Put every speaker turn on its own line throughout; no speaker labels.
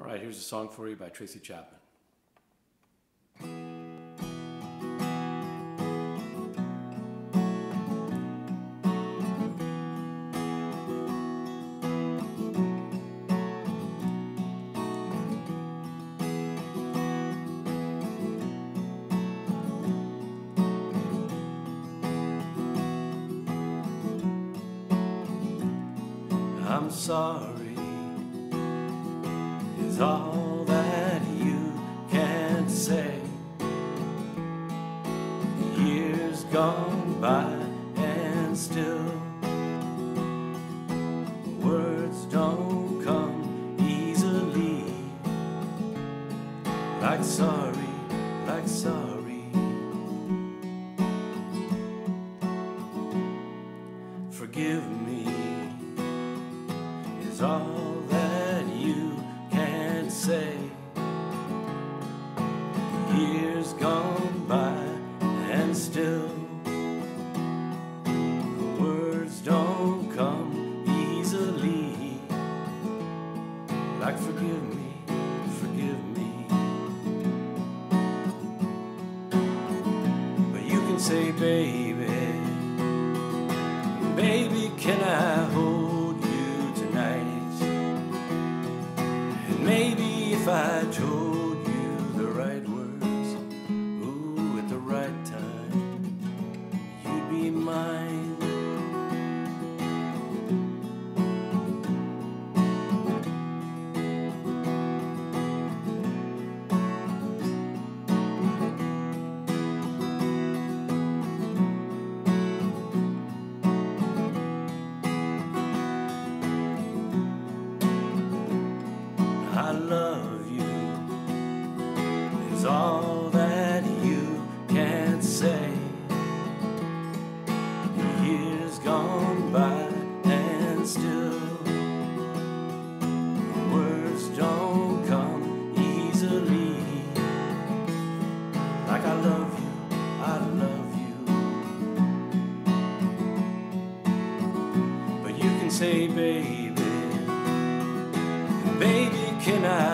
All right, here's a song for you by Tracy Chapman. I'm sorry all that you can say. Years gone by and still words don't come easily. Like sorry, like sorry. Forgive me is all say. Years gone by and still the words don't come easily. Like forgive me, forgive me. But you can say, baby, baby, can I hold I told you the right words, ooh, at the right time, you'd be mine. I love say, baby. Baby, can I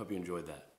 Hope you enjoyed that.